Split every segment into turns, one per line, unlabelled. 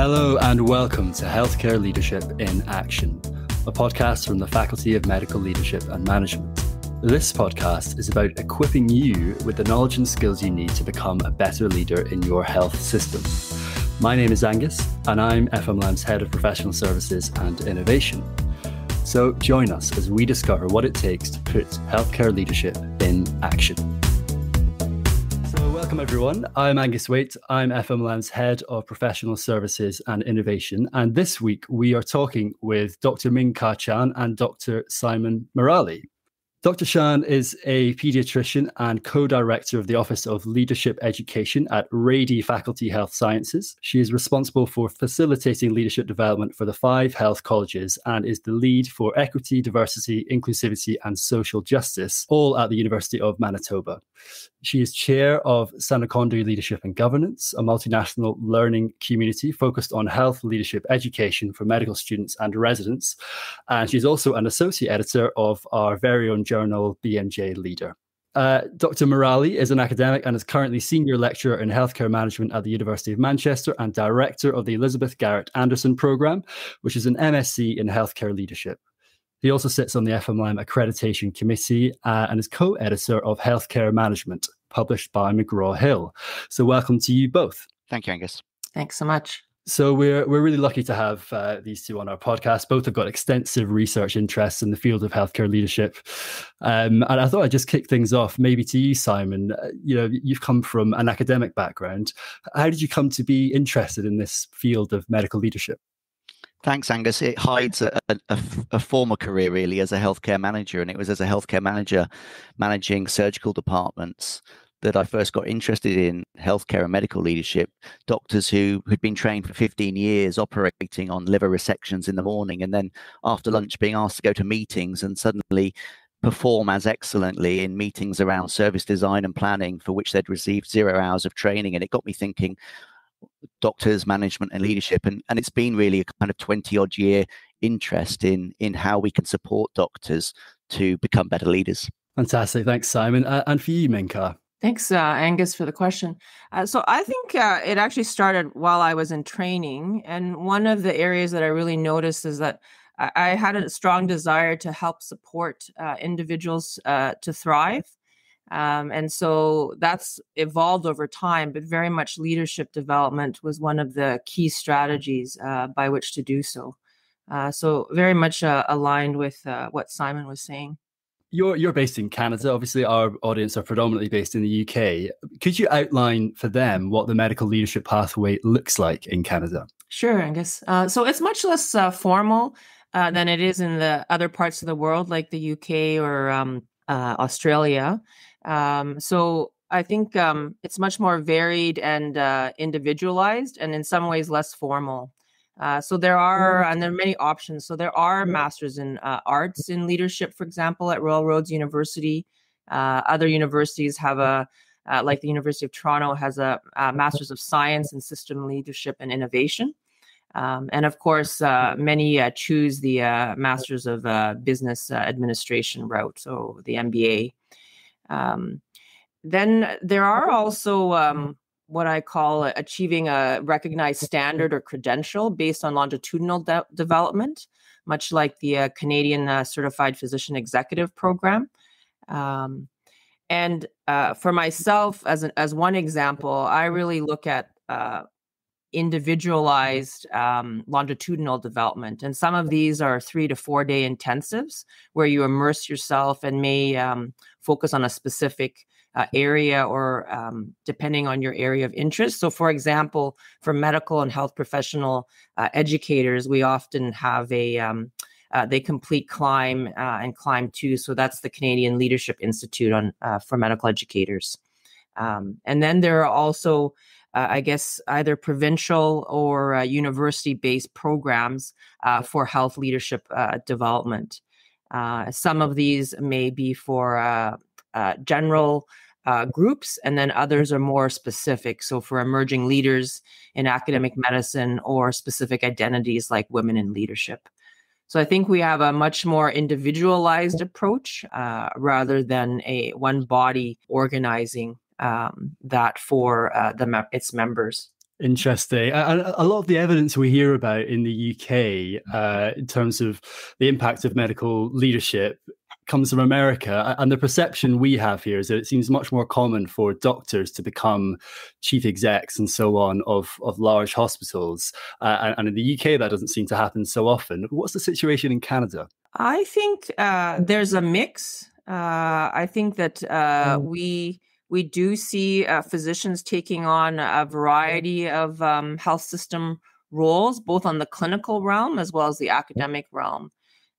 Hello and welcome to Healthcare Leadership in Action, a podcast from the Faculty of Medical Leadership and Management. This podcast is about equipping you with the knowledge and skills you need to become a better leader in your health system. My name is Angus, and I'm FMLM's Head of Professional Services and Innovation. So join us as we discover what it takes to put healthcare leadership in action. Welcome everyone. I'm Angus Waite. I'm FMLM's Head of Professional Services and Innovation. And this week we are talking with Dr. Ming Ka Chan and Dr. Simon Moralee. Dr. Chan is a pediatrician and co director of the Office of Leadership Education at Rady Faculty Health Sciences. She is responsible for facilitating leadership development for the five health colleges and is the lead for equity, diversity, inclusivity, and social justice, all at the University of Manitoba. She is chair of Sanakondo Leadership and Governance, a multinational learning community focused on health leadership education for medical students and residents. And she's also an associate editor of our very own journal, BMJ Leader. Uh, Dr. Moralee is an academic and is currently senior lecturer in healthcare management at the University of Manchester and director of the Elizabeth Garrett Anderson Programme, which is an MSc in healthcare leadership. He also sits on the FMLM Accreditation Committee uh, and is co editor of Healthcare Management, published by McGraw Hill. So, welcome to you both.
Thank you, Angus.
Thanks so much.
So we're we're really lucky to have uh, these two on our podcast. Both have got extensive research interests in the field of healthcare leadership, um, and I thought I'd just kick things off, maybe to you, Simon. Uh, you know, you've come from an academic background. How did you come to be interested in this field of medical leadership?
Thanks, Angus. It hides a, a, a, former career really as a healthcare manager, and it was as a healthcare manager managing surgical departments that I first got interested in healthcare and medical leadership. Doctors who had been trained for 15 years operating on liver resections in the morning, and then after lunch being asked to go to meetings and suddenly perform as excellently in meetings around service design and planning for which they'd received zero hours of training. And it got me thinking, doctors, management, and leadership. And, and it's been really a kind of 20 odd year interest in, in how we can support doctors to become better leaders.
Fantastic. Thanks, Simon. Uh, and for you, Ming Ka.
Thanks, uh, Angus, for the question. Uh, so I think uh, it actually started while I was in training. And one of the areas that I really noticed is that I, I had a strong desire to help support uh, individuals uh, to thrive um, and so that's evolved over time, but very much leadership development was one of the key strategies uh, by which to do so. Uh, so very much uh, aligned with uh, what Simon was saying.
You're you're based in Canada. Obviously, our audience are predominantly based in the UK. Could you outline for them what the medical leadership pathway looks like in Canada?
Sure, Angus. Uh, so it's much less uh, formal than it is in the other parts of the world, like the UK or um, Australia. Um, so I think um, it's much more varied and uh, individualized, and in some ways less formal. Uh, so there are, and there are many options. So there are masters in uh, arts in leadership, for example, at Royal Roads University. Uh, other universities have a, uh, like the University of Toronto, has a, a master's of science in system leadership and innovation. Um, and of course, uh, many uh, choose the uh, Masters of uh, Business Administration route, so the MBA. Um, then there are also um, what I call achieving a recognized standard or credential based on longitudinal de- development, much like the uh, Canadian uh, Certified Physician Executive Program. Um, and uh, for myself, as an, as one example, I really look at uh, individualized um, longitudinal development. And some of these are three to four day intensives where you immerse yourself and may um, focus on a specific uh, area or um, depending on your area of interest. So, for example, for medical and health professional uh, educators, we often have a um, uh, they complete CLIME uh, and CLIME two so that's the canadian leadership institute on uh, for medical educators um, and then there are also uh, I guess, either provincial or uh, university based programs uh, for health leadership uh, development. Uh, some of these may be for uh, general groups, and then others are more specific. So, for emerging leaders in academic medicine or specific identities like women in leadership. So I think we have a much more individualized approach uh, rather than a one body organizing um, that for uh, the its members.
Interesting. And a lot of the evidence we hear about in the UK uh, in terms of the impact of medical leadership comes from America. And the perception we have here is that it seems much more common for doctors to become chief execs and so on of, of large hospitals. Uh, and, and, in the UK, that doesn't seem to happen so often. What's the situation in Canada?
I think uh, there's a mix. Uh, I think that uh, mm. we we do see uh, physicians taking on a variety of um, health system roles, both on the clinical realm as well as the academic realm.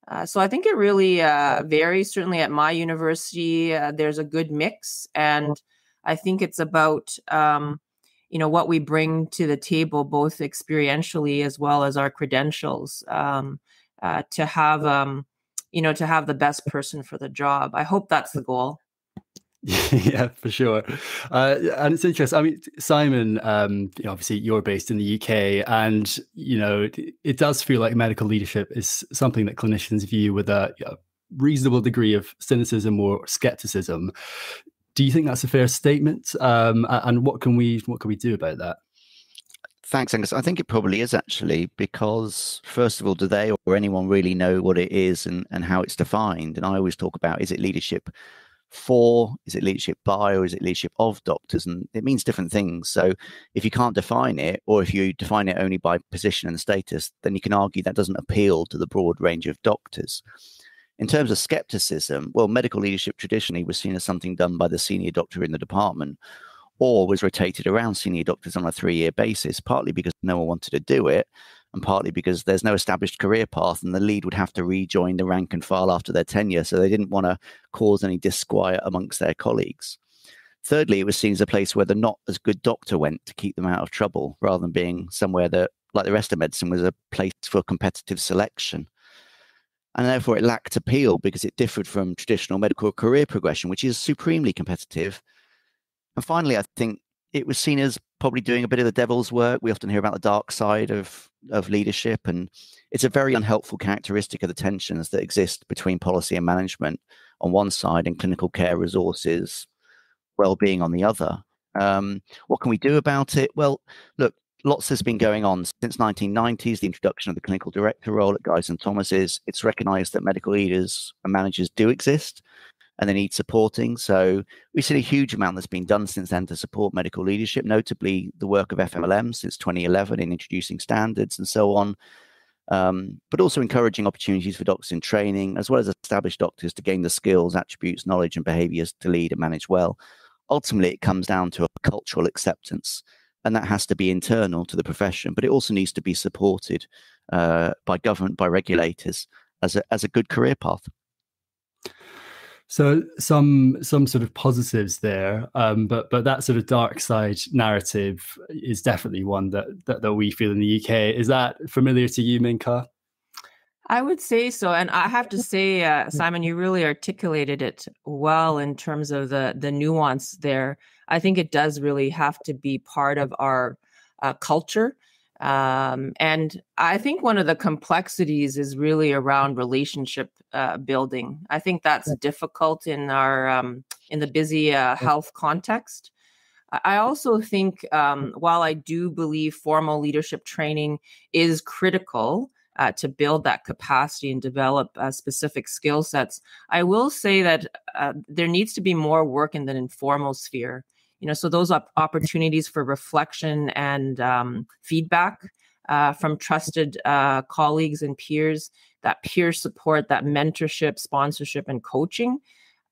Uh, so I think it really uh, varies. Certainly at my university, uh, there's a good mix, and I think it's about um, you know what we bring to the table, both experientially as well as our credentials, um, uh, to have um, you know to have the best person for the job. I hope that's the goal.
Yeah, for sure. Uh, and it's interesting. I mean, Simon, um, you know, obviously you're based in the UK, and you know, it, it, does feel like medical leadership is something that clinicians view with a, reasonable degree of cynicism or skepticism. Do you think that's a fair statement? Um, and what can we what can we do about that?
Thanks, Angus. I think it probably is actually because, first of all, do they or anyone really know what it is and, and how it's defined? And I always talk about is it leadership for? Is it leadership by or is it leadership of doctors? And it means different things. So if you can't define it, or if you define it only by position and status, then you can argue that doesn't appeal to the broad range of doctors. In terms of skepticism, well, medical leadership traditionally was seen as something done by the senior doctor in the department or was rotated around senior doctors on a three year basis, partly because no one wanted to do it and partly because there's no established career path and the lead would have to rejoin the rank and file after their tenure. So they didn't want to cause any disquiet amongst their colleagues. Thirdly, it was seen as a place where the not as good doctor went to keep them out of trouble rather than being somewhere that, like the rest of medicine, was a place for competitive selection. And therefore, it lacked appeal because it differed from traditional medical career progression, which is supremely competitive. And finally, I think it was seen as probably doing a bit of the devil's work. We often hear about the dark side of of leadership, and it's a very unhelpful characteristic of the tensions that exist between policy and management on one side and clinical care resources, well-being on the other. Um, what can we do about it? Well, look, lots has been going on since 1990s. The introduction of the clinical director role at Guy's and Thomas's. It's recognised that medical leaders and managers do exist and they need supporting. So we've seen a huge amount that's been done since then to support medical leadership, notably the work of FMLM since 2011 in introducing standards and so on. Um, but also encouraging opportunities for doctors in training, as well as established doctors to gain the skills, attributes, knowledge, and behaviors to lead and manage well. Ultimately, it comes down to a cultural acceptance, and that has to be internal to the profession, but it also needs to be supported uh, by government, by regulators as a, as a good career path.
So some some sort of positives there, um, but but that sort of dark side narrative is definitely one that, that, that we feel in the UK. Is that familiar to you, Ming-Ka?
I would say so, and I have to say, uh, Simon, you really articulated it well in terms of the the nuance there. I think it does really have to be part of our uh, culture um, and I think one of the complexities is really around relationship uh, building. I think that's difficult in our um, in the busy uh, health context. I also think, um, while I do believe formal leadership training is critical uh, to build that capacity and develop uh, specific skill sets, I will say that uh, there needs to be more work in the informal sphere you know so those op- opportunities for reflection and um, feedback uh, from trusted uh, colleagues and peers that peer support that mentorship sponsorship and coaching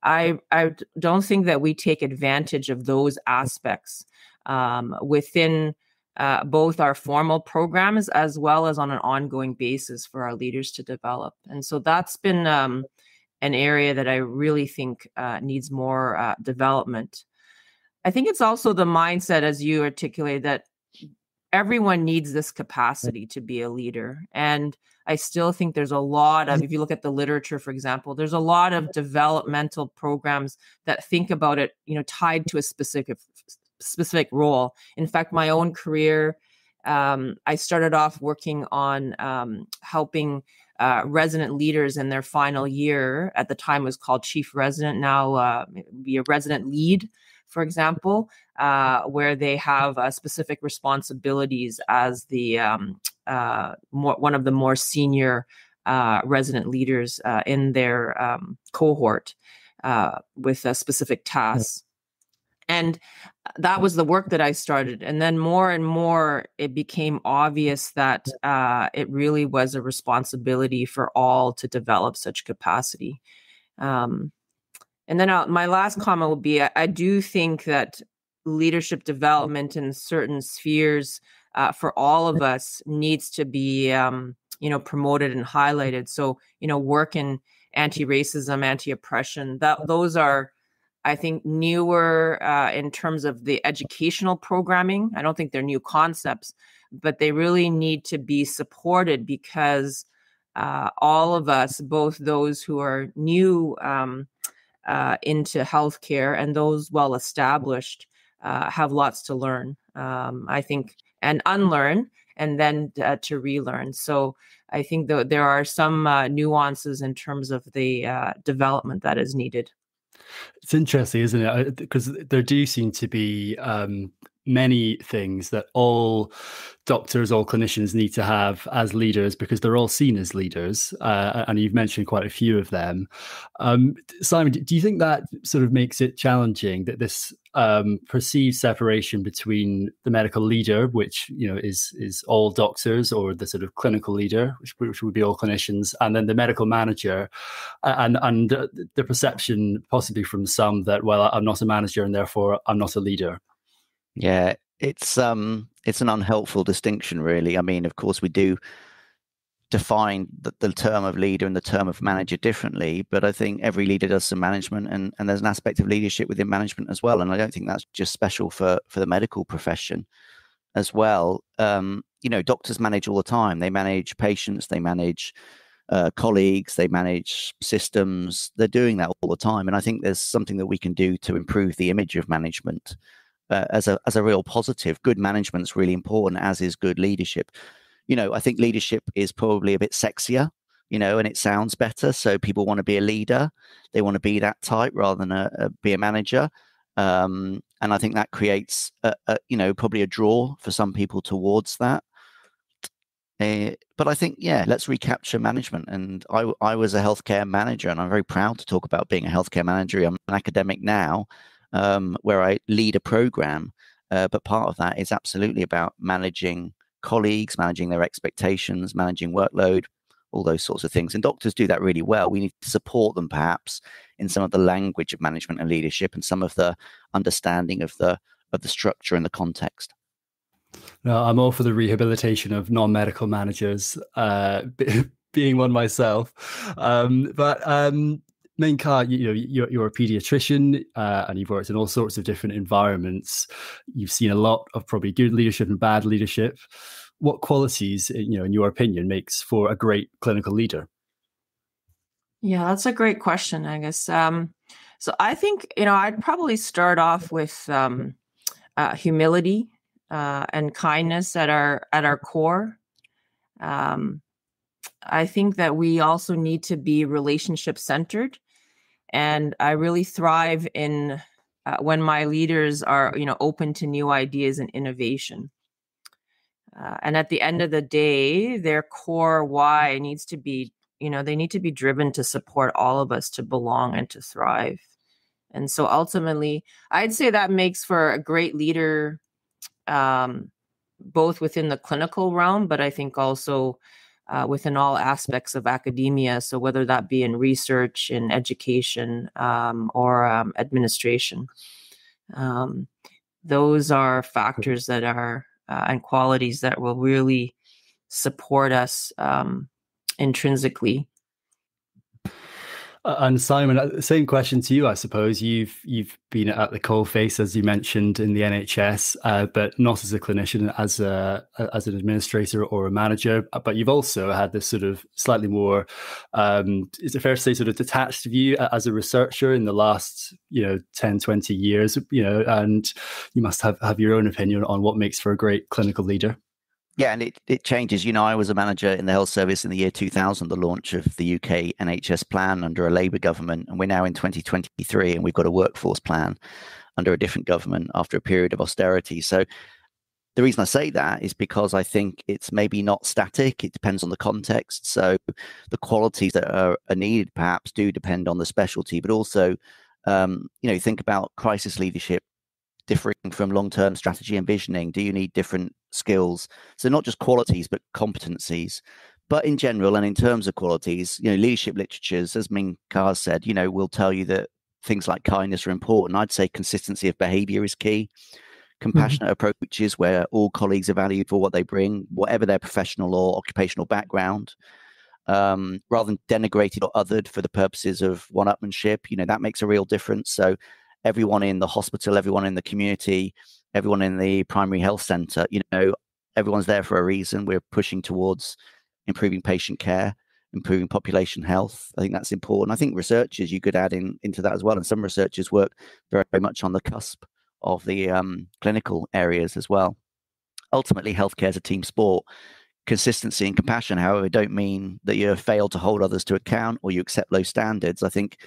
i i don't think that we take advantage of those aspects um, within uh, both our formal programs as well as on an ongoing basis for our leaders to develop. And so that's been um, an area that i really think uh, needs more uh, development I think it's also the mindset, as you articulate, that everyone needs this capacity to be a leader. And I still think there's a lot of, if you look at the literature, for example, there's a lot of developmental programs that think about it, you know, tied to a specific specific role. In fact, my own career, um, I started off working on um, helping uh, resident leaders in their final year. At the time, was called chief resident. Now, uh, be a resident lead for example, uh, where they have uh, specific responsibilities as the um, uh, more, one of the more senior uh, resident leaders uh, in their um, cohort uh, with specific tasks. And that was the work that I started. And then more and more, it became obvious that it really was a responsibility for all to develop such capacity. Um, and then I'll, my last comment will be I, I, do think that leadership development in certain spheres uh, for all of us needs to be, um, you know, promoted and highlighted. So, you know, work in anti-racism, anti-oppression, that those are, I think, newer uh, in terms of the educational programming. I don't think they're new concepts, but they really need to be supported because uh, all of us, both those who are new um, uh, into healthcare and those well established, uh, have lots to learn. Um, I think and unlearn, and then uh, to relearn. So I think that there are some uh, nuances in terms of the uh, development that is needed.
It's interesting, isn't it? Because there do seem to be um, many things that all doctors, all clinicians need to have as leaders because they're all seen as leaders. Uh, and you've mentioned quite a few of them. Um, Simon, do you think that sort of makes it challenging that this um, perceived separation between the medical leader, which you know is is all doctors, or the sort of clinical leader, which, which would be all clinicians, and then the medical manager, and and the perception possibly from some that well, I'm not a manager and therefore I'm not a leader.
Yeah, it's um it's an unhelpful distinction, really. I mean, of course, we do define the, the, term of leader and the term of manager differently, but I think every leader does some management, and and there's an aspect of leadership within management as well. And I don't think that's just special for for the medical profession as well. Um, you know, doctors manage all the time. They manage patients. They manage uh, colleagues, they manage systems. They're doing that all the time. And I think there's something that we can do to improve the image of management uh, as a as a real positive. Good management is really important, as is good leadership. You know, I think leadership is probably a bit sexier, you know, and it sounds better. So people want to be a leader; they want to be that type rather than a, a be a manager. Um, and I think that creates, a, a, you know, probably a draw for some people towards that. Uh, but I think, yeah, let's recapture management. And I, I was a healthcare manager, and I'm very proud to talk about being a healthcare manager. I'm an academic now, um, where I lead a program. Uh, but part of that is absolutely about managing colleagues, managing their expectations, managing workload, all those sorts of things. And doctors do that really well. We need to support them perhaps in some of the language of management and leadership and some of the understanding of the of the structure and the context.
No, I'm all for the rehabilitation of non-medical managers, uh, being one myself. Um, but um, Ming-Ka, you know, you're, you're a pediatrician uh, and you've worked in all sorts of different environments. You've seen a lot of probably good leadership and bad leadership. What qualities, you know, in your opinion, makes for a great clinical leader?
Yeah, that's a great question, Angus. Um, so I think you know I'd probably start off with um, uh, humility uh, and kindness at our at our core. Um, I think that we also need to be relationship centered and i really thrive in uh, when my leaders are you know open to new ideas and innovation. Uh, and at the end of the day their core why needs to be you know they need to be driven to support all of us to belong and to thrive. And so ultimately i'd say that makes for a great leader um, both within the clinical realm but i think also uh, within all aspects of academia. So, whether that be in research, in education, um, or um, administration, um, those are factors that are uh, and qualities that will really support us um, intrinsically
and Simon, uh, same question to you, I suppose. You've you've been at the coalface, as you mentioned, in the NHS, uh, but not as a clinician, as a as an administrator or a manager. Uh, but you've also had this sort of slightly more, um, is it fair to say, sort of detached view as a researcher in the last, you know, 10, 20 years, you know, and you must have, have your own opinion on what makes for a great clinical leader.
Yeah, and it, it changes. You know, I was a manager in the health service in the year 2000, the launch of the UK NHS plan under a Labour government, and we're now in 2023 and we've got a workforce plan. under a different government after a period of austerity. So the reason I say that is because I think it's maybe not static. It depends on the context. So the qualities that are, are needed perhaps do depend on the specialty, but also, um, you know, think about crisis leadership differing from long-term strategy and visioning. Do you need different skills? So not just qualities, but competencies. But in general, and in terms of qualities, you know, leadership literatures, as Ming Ka said, you know, will tell you that things like kindness are important. I'd say consistency of behavior is key. Mm-hmm. Compassionate mm-hmm. approaches where all colleagues are valued for what they bring, whatever their professional or occupational background, um, rather than denigrated or othered for the purposes of one-upmanship. You know, that makes a real difference. So everyone in the hospital, everyone in the community, everyone in the primary health center, you know, everyone's there for a reason. We're pushing towards improving patient care, improving population health. I think that's important. I think researchers you could add in into that as well. And some researchers work very, very much on the cusp of the um, clinical areas as well. Ultimately, healthcare is a team sport. Consistency and compassion, however, don't mean that you fail to hold others to account or you accept low standards. I think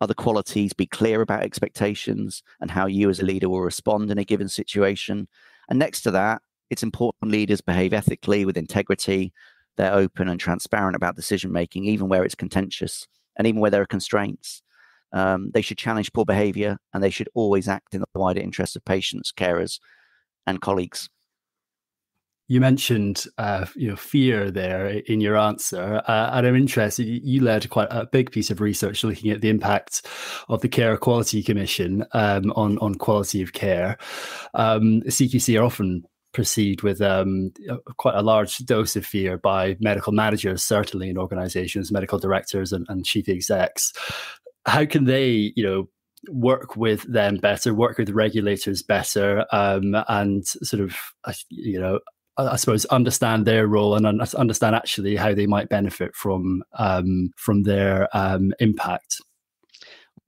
other qualities, be clear about expectations and how you as a leader will respond in a given situation. And next to that, it's important leaders behave ethically with integrity, they're open and transparent about decision making, even where it's contentious and even where there are constraints. Um, they should challenge poor behavior and they should always act in the wider interests of patients, carers, and colleagues.
You mentioned, uh, you know, fear there in your answer, uh, and I'm interested. You led quite a big piece of research looking at the impact of the Care Quality Commission um, on on quality of care. Um, CQC are often proceed with um, quite a large dose of fear by medical managers, certainly in organizations, medical directors and, and chief execs. How can they, you know, work with them better, work with regulators better, um, and sort of, you know, I suppose understand their role and understand actually how they might benefit from um, from their um, impact.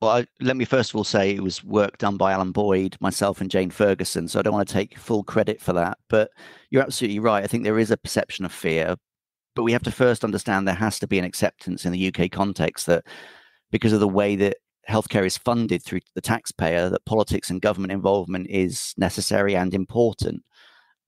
Well, I, let me first of all say it was work done by Alan Boyd, myself, and Jane Ferguson. So I don't want to take full credit for that. But you're absolutely right. I think there is a perception of fear, but we have to first understand there has to be an acceptance in the UK context that because of the way that healthcare is funded through the taxpayer, that politics and government involvement is necessary and important.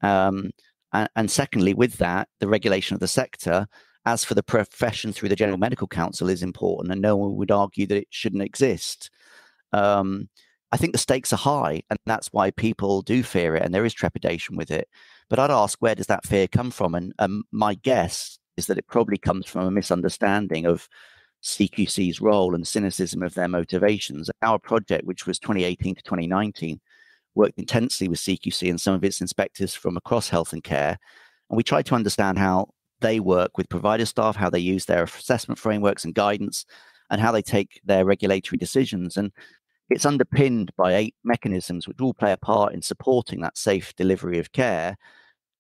Um, and, and secondly, with that, the regulation of the sector as for the profession through the General Medical Council is important, and no one would argue that it shouldn't exist. Um, I think the stakes are high, and that's why people do fear it, and there is trepidation with it. But I'd ask, where does that fear come from? And um, my guess is that it probably comes from a misunderstanding of CQC's role and cynicism of their motivations. Our project, which was 2018 to 2019, worked intensely with CQC and some of its inspectors from across health and care. And we tried to understand how they work with provider staff, how they use their assessment frameworks and guidance, and how they take their regulatory decisions. And it's underpinned by eight mechanisms which all play a part in supporting that safe delivery of care.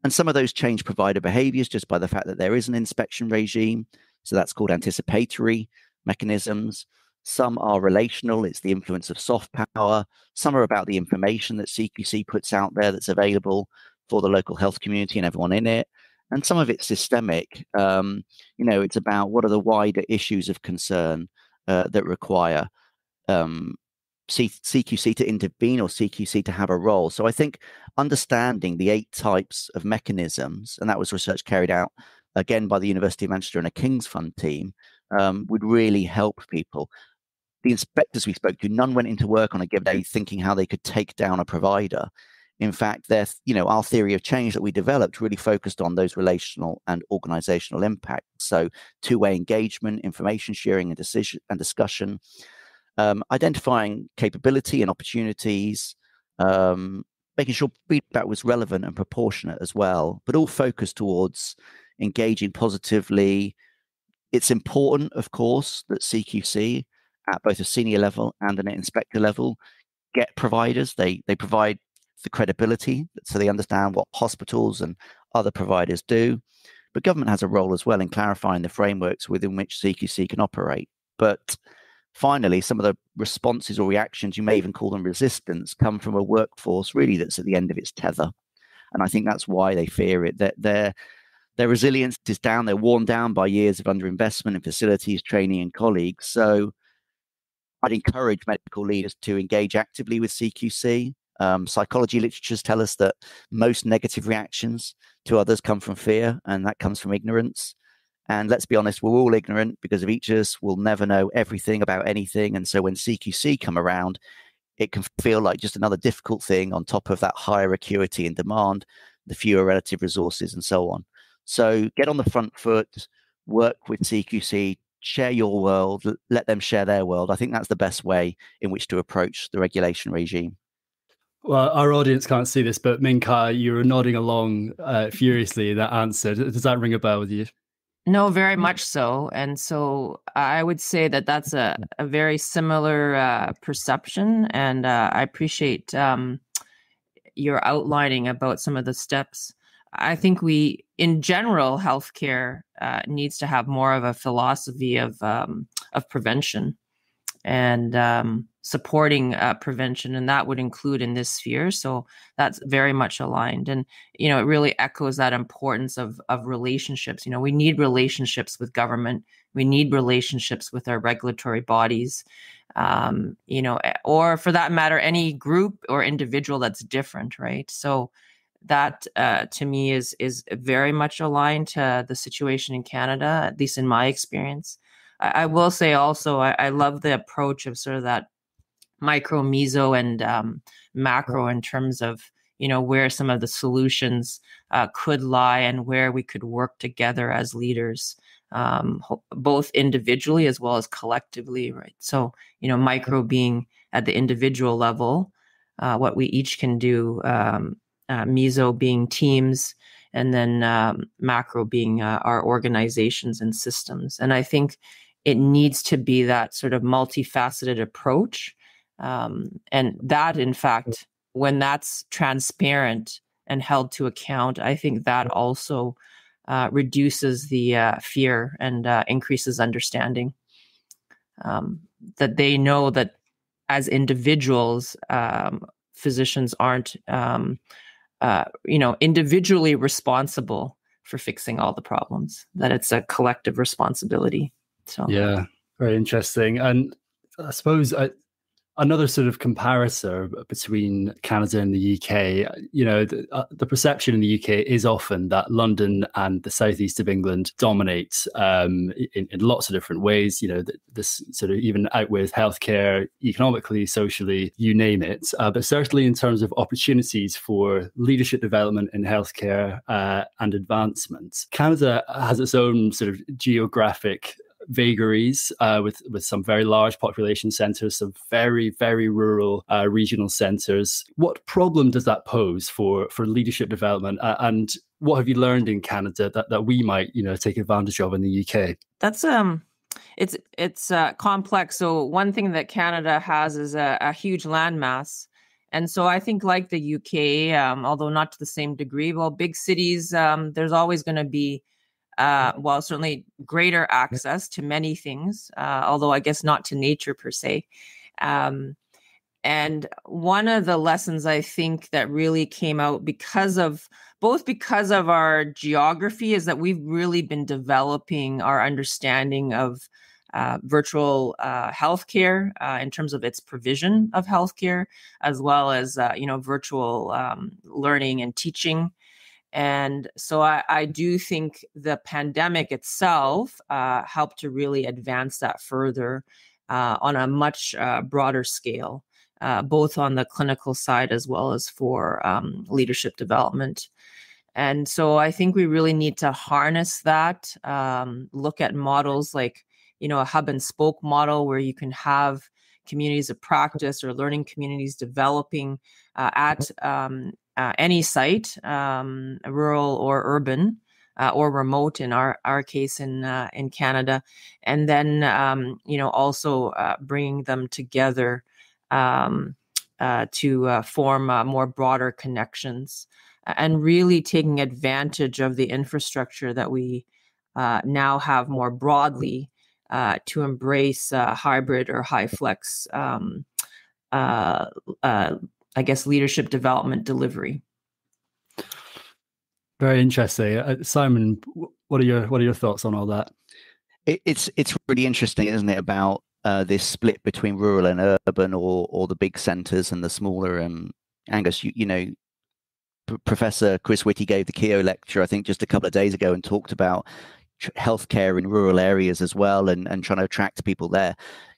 And some of those change provider behaviors just by the fact that there is an inspection regime. So that's called anticipatory mechanisms. Some are relational, it's the influence of soft power. Some are about the information that CQC puts out there that's available for the local health community and everyone in it and some of it's systemic. Um, you know, it's about what are the wider issues of concern uh, that require um, C- CQC to intervene or CQC to have a role. So I think understanding the eight types of mechanisms, and that was research carried out again by the University of Manchester and a King's Fund team, um, would really help people. The inspectors we spoke to, none went into work on a given day thinking how they could take down a provider in fact, their, you know, our theory of change that we developed really focused on those relational and organizational impacts. So two-way engagement, information sharing and decision and discussion, um, identifying capability and opportunities, um, making sure feedback was relevant and proportionate as well, but all focused towards engaging positively. It's important, of course, that CQC at both a senior level and an inspector level get providers. They they provide the credibility so they understand what hospitals and other providers do. But government has a role as well in clarifying the frameworks within which CQC can operate. But finally, some of the responses or reactions, you may even call them resistance, come from a workforce really that's at the end of its tether. And I think that's why they fear it. That their their resilience is down. They're worn down by years of underinvestment in facilities, training, and colleagues. So I'd encourage medical leaders to engage actively with CQC. Um, psychology literatures tell us that most negative reactions to others come from fear, and that comes from ignorance. And let's be honest, we're all ignorant because of each of us will never know everything about anything. And so when CQC come around, it can feel like just another difficult thing on top of that higher acuity and demand, the fewer relative resources, and so on. So get on the front foot, work with CQC, share your world, let them share their world. I think that's the best way in which to approach the regulation regime.
Well, our audience can't see this, but Ming-Ka, you were nodding along uh, furiously that answer. Does that ring a bell with you?
No, very much so. And so I would say that that's a, a very similar uh, perception. And uh, I appreciate um, your outlining about some of the steps. I think we, in general, healthcare uh, needs to have more of a philosophy of um, of prevention and um, supporting uh, prevention, and that would include in this sphere. So that's very much aligned, and you know, it really echoes that importance of of relationships. You know, we need relationships with government. We need relationships with our regulatory bodies. Um, you know, or for that matter, any group or individual that's different, right? So that uh, to me is is very much aligned to the situation in Canada, at least in my experience. I, I will say also, I, I, love the approach of sort of that micro, meso, and um, macro in terms of you know where some of the solutions uh, could lie and where we could work together as leaders um, both individually as well as collectively right? So you know micro being at the individual level uh, what we each can do um, uh, meso being teams, and then um, macro being uh, our organizations and systems. And I think it needs to be that sort of multifaceted approach. Um, and that, in fact, when that's transparent and held to account, I think that also uh, reduces the uh, fear and uh, increases understanding. Um, that they know that as individuals, um, physicians aren't um, uh, you know, individually responsible for fixing all the problems. That it's a collective responsibility. So
yeah, very interesting. And I suppose I, another sort of comparator between Canada and the UK, you know, the, uh, the, perception in the UK is often that London and the southeast of England dominate um, in, in, lots of different ways. You know, this sort of even out with healthcare, economically, socially, you name it. Uh, but certainly in terms of opportunities for leadership development in healthcare uh, and advancement, Canada has its own sort of geographic vagaries uh, with with some very large population centers, some very very rural uh, regional centers. What problem does that pose for for leadership development? Uh, and what have you learned in Canada that, that we might you know take advantage of in the UK?
That's um it's it's uh, complex. So one thing that Canada has is a, a huge landmass. And so I think, like the UK, um, although not to the same degree, well, big cities, um, there's always going to be uh, well, certainly greater access to many things, uh, although I guess not to nature per se. Um, and one of the lessons I think that really came out because of both because of our geography is that we've really been developing our understanding of uh, virtual uh, healthcare uh, in terms of its provision of healthcare, as well as uh, you know virtual um, learning and teaching and so I, I, do think the pandemic itself uh, helped to really advance that further uh, on a much uh, broader scale, uh, both on the clinical side as well as for um, leadership development. And so I think we really need to harness that, um, look at models like, you know, a hub and spoke model where you can have communities of practice or learning communities developing uh, at um, uh, any site, um, rural or urban. Uh, or remote in our our case in uh, in Canada, and then um, you know also uh, bringing them together um, uh, to uh, form more broader connections, and really taking advantage of the infrastructure that we now have more broadly to embrace hybrid or HyFlex um, I guess, leadership development delivery.
Very interesting, uh, Simon. What are your what are your thoughts on all that?
It, it's it's really interesting, isn't it? About uh, this split between rural and urban, or or the big centres and the smaller. And Angus, you you know, P- Professor Chris Whitty gave the Keough lecture, I think, just a couple of days ago, and talked about healthcare in rural areas as well, and and trying to attract people there.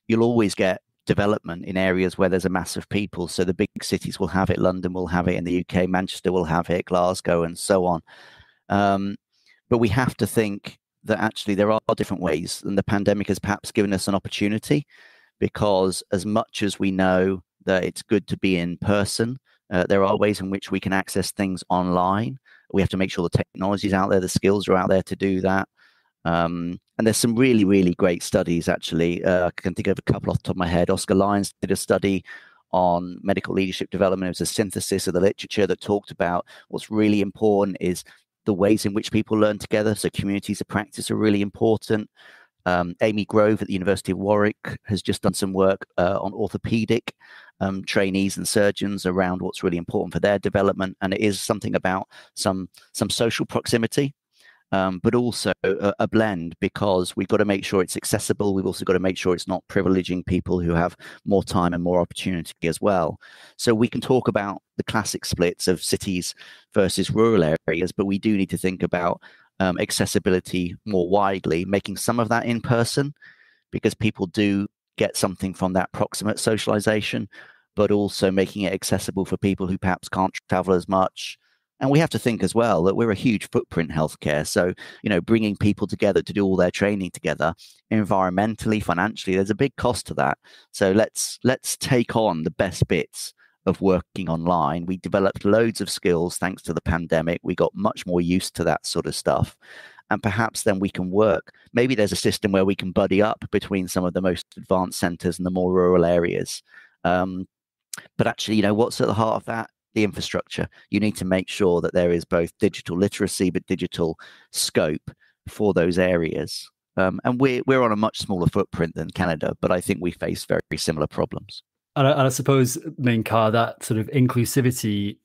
You'll always get development in areas where there's a mass of people. So the big cities will have it, London will have it in the UK, Manchester will have it, Glasgow, and so on. Um, but we have to think that actually there are different ways, and the pandemic has perhaps given us an opportunity because as much as we know that it's good to be in person, uh, there are ways in which we can access things online. We have to make sure the technology is out there, the skills are out there to do that. Um, and there's some really, really great studies, actually. Uh, I can think of a couple off the top of my head. Oscar Lyons did a study on medical leadership development. It was a synthesis of the literature that talked about what's really important is the ways in which people learn together. So communities of practice are really important. Um, Amy Grove at the University of Warwick has just done some work uh, on orthopedic um, trainees and surgeons around what's really important for their development, and it is something about some some social proximity um, but also a, a, blend because we've got to make sure it's accessible. We've also got to make sure it's not privileging people who have more time and more opportunity as well. So we can talk about the classic splits of cities versus rural areas, but we do need to think about um, accessibility more widely, making some of that in person because people do get something from that proximate socialization, but also making it accessible for people who perhaps can't travel as much and we have to think as well that we're a huge footprint healthcare. So, you know, bringing people together to do all their training together, environmentally, financially, there's a big cost to that. So let's let's take on the best bits of working online. We developed loads of skills thanks to the pandemic. We got much more used to that sort of stuff. And perhaps then we can work. Maybe there's a system where we can buddy up between some of the most advanced centers and the more rural areas. Um, but actually, you know, what's at the heart of that? The infrastructure. You need to make sure that there is both digital literacy but digital scope for those areas. Um, and we're we're on a much smaller footprint than Canada, but I think we face very similar problems.
And I, and I suppose, Ming-Ka, that sort of inclusivity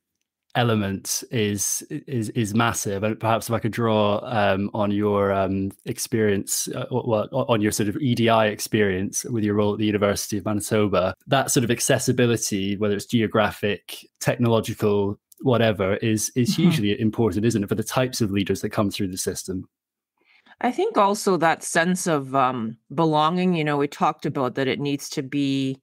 element is is is massive and perhaps if i could draw um, on your um, experience uh, well, on your sort of edi experience with your role at the university of manitoba that sort of accessibility whether it's geographic technological whatever is is mm-hmm. hugely important isn't it for the types of leaders that come through the system
i think also that sense of um, belonging you know we talked about that it needs to be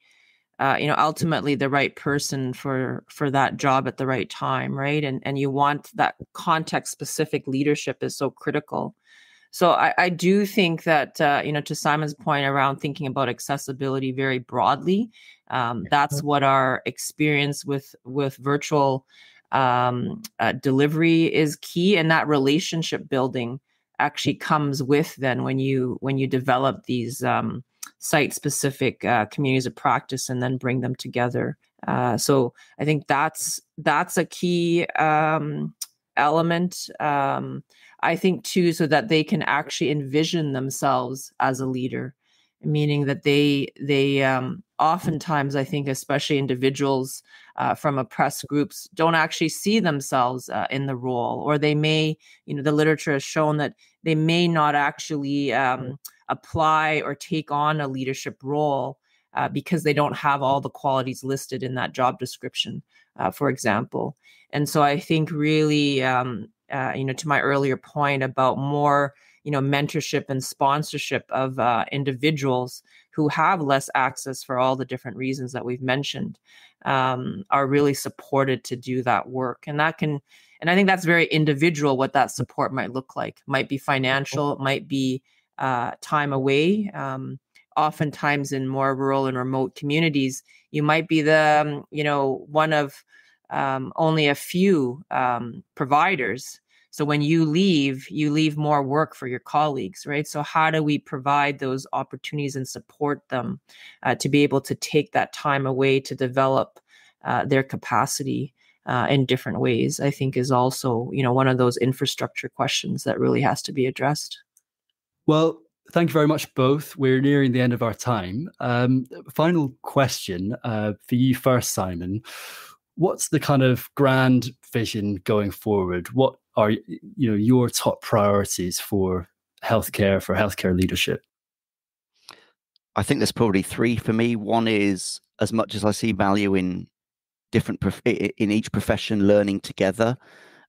uh, you know ultimately the right person for for that job at the right time right? And and you want that context specific leadership is so critical. So I, I do think that uh, you know to simon's point around thinking about accessibility very broadly um, that's what our experience with with virtual um, uh, delivery is key. And that relationship building actually comes with then when you when you develop these um, site specific uh, communities of practice and then bring them together. Uh, so I think that's that's a key um, element. Um, I think too, so that they can actually envision themselves as a leader, meaning that they they um, oftentimes I think especially individuals uh, from oppressed groups don't actually see themselves uh, in the role, or they may you know the literature has shown that they may not actually um, apply or take on a leadership role uh, because they don't have all the qualities listed in that job description, uh, for example. And so I think really, um, uh, you know, to my earlier point about more, you know, mentorship and sponsorship of uh, individuals who have less access for all the different reasons that we've mentioned um, are really supported to do that work. And that can, and I think that's very individual what that support might look like. Might be financial, might be uh, time away. Um, oftentimes in more rural and remote communities, you might be the, um, you know, one of um, only a few um, providers. So when you leave, you leave more work for your colleagues, right? So how do we provide those opportunities and support them uh, to be able to take that time away to develop uh, their capacity uh, in different ways? I think is also, you know, one of those infrastructure questions that really has to be addressed.
Well, thank you very much, both. We're nearing the end of our time. Um, final question uh, for you first, Simon. What's the kind of grand vision going forward? What are you know your top priorities for healthcare for healthcare leadership?
I think there's probably three for me. One is as much as I see value in different prof- in each profession learning together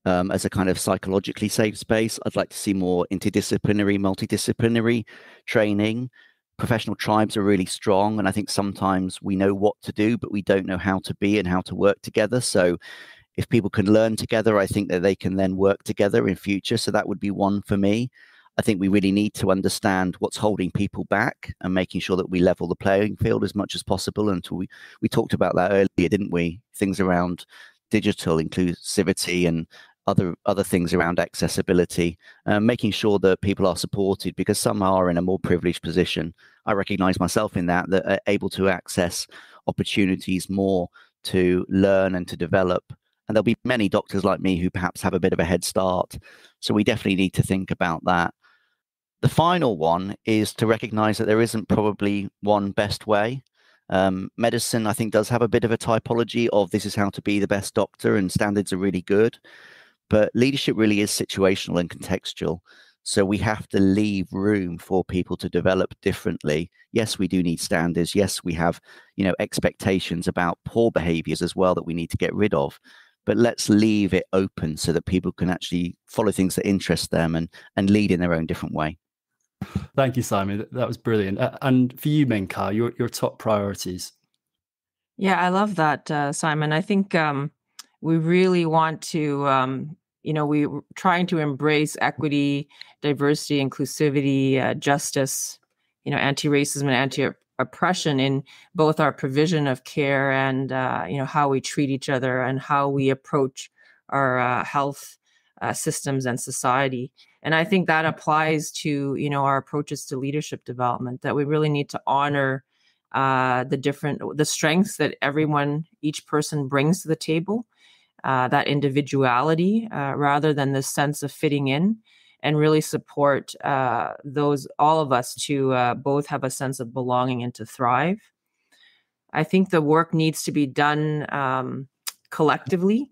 um, as a kind of psychologically safe space. I'd like to see more interdisciplinary, multidisciplinary training. Professional tribes are really strong, and I think sometimes we know what to do, but we don't know how to be and how to work together. So, if people can learn together, I think that they can then work together in future. So that would be one for me. I think we really need to understand what's holding people back and making sure that we level the playing field as much as possible. Until we we talked about that earlier, didn't we? Things around digital inclusivity and other other things around accessibility, uh, making sure that people are supported because some are in a more privileged position. I recognise myself in that that are able to access opportunities more to learn and to develop. And there'll be many doctors like me who perhaps have a bit of a head start. So we definitely need to think about that. The final one is to recognize that there isn't probably one best way. Um, medicine, I think, does have a bit of a typology of this is how to be the best doctor, and standards are really good. But leadership really is situational and contextual. So we have to leave room for people to develop differently. Yes, we do need standards. Yes, we have, you know, expectations about poor behaviors as well that we need to get rid of. But let's leave it open so that people can actually follow things that interest them and and lead in their own different way.
Thank you, Simon. That was brilliant. And for you, Ming-Ka, your your top priorities.
Yeah, I love that, uh, Simon. I think um, we really want to um, you know we are trying to embrace equity diversity inclusivity uh, justice you know anti-racism and anti-oppression in both our provision of care and uh, you know how we treat each other and how we approach our uh, health uh, systems and society and i think that applies to you know our approaches to leadership development that we really need to honor uh, the different the strengths that everyone each person brings to the table uh, that individuality uh, rather than the sense of fitting in and really support uh, those all of us to uh, both have a sense of belonging and to thrive. I think the work needs to be done um, collectively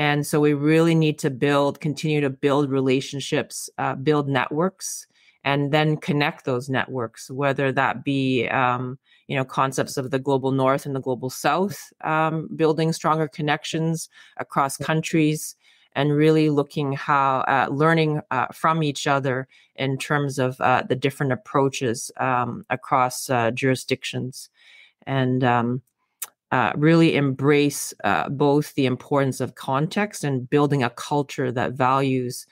and so we really need to build continue to build relationships uh, build networks and then connect those networks whether that be um, you know concepts of the global north and the global south um, building stronger connections across countries and really looking how uh, learning uh, from each other in terms of uh, the different approaches um, across uh, jurisdictions. And um, uh, really embrace uh, both the importance of context and building a culture that values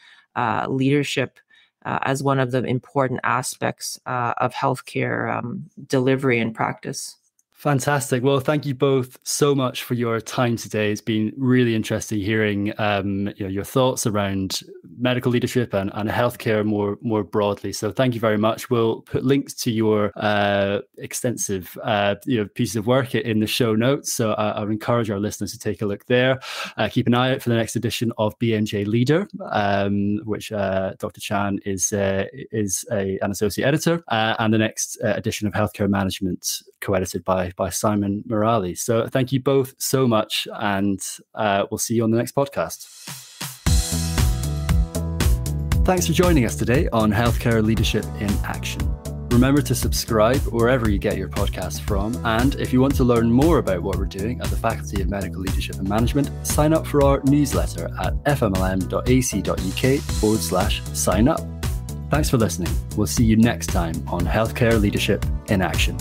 leadership uh, as one of the important aspects uh, of healthcare um, delivery and practice.
Fantastic. Well, thank you both so much for your time today. It's been really interesting hearing um, you know, your thoughts around medical leadership and, and healthcare more more broadly. So, thank you very much. We'll put links to your uh, extensive uh, you know pieces of work in the show notes. So, I, I would encourage our listeners to take a look there. Uh, keep an eye out for the next edition of BMJ Leader, um, which uh, Dr. Chan is uh, is a, an associate editor, uh, and the next edition of Healthcare Management, co-edited by by, Simon Moralee. So thank you both so much, and uh, we'll see you on the next podcast. Thanks for joining us today on Healthcare Leadership in Action. Remember to subscribe wherever you get your podcasts from. And if you want to learn more about what we're doing at the Faculty of Medical Leadership and Management, sign up for our newsletter at fmlm.ac.uk forward slash sign up. Thanks for listening. We'll see you next time on Healthcare Leadership in Action.